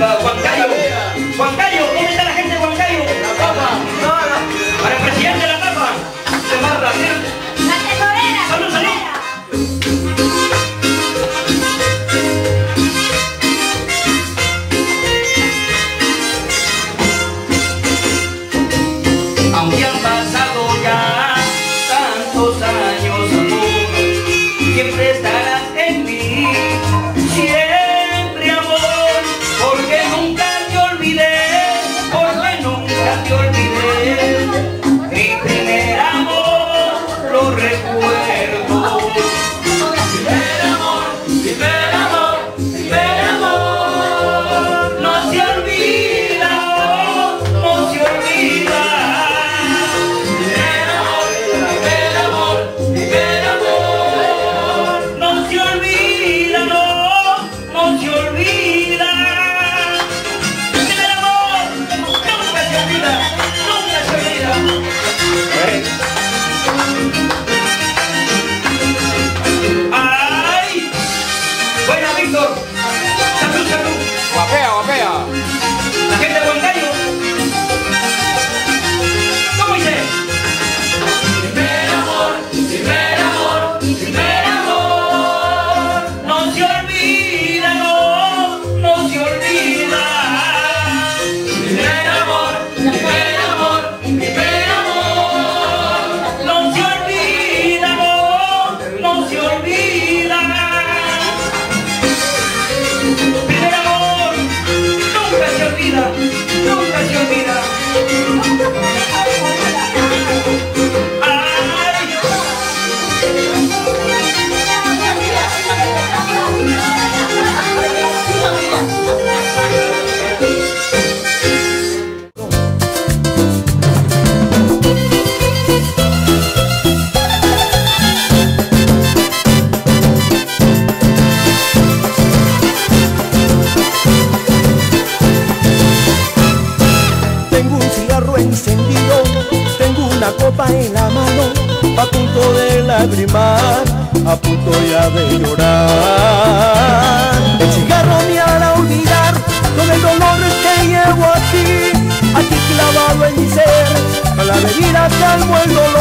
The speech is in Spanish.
Viva Guatemala. cigarro encendido, tengo una copa en la mano, a punto de lagrimar, a punto ya de llorar. El cigarro me hará olvidar todo el dolor que llevo aquí, aquí clavado en mi ser, a la bebida calmo el dolor.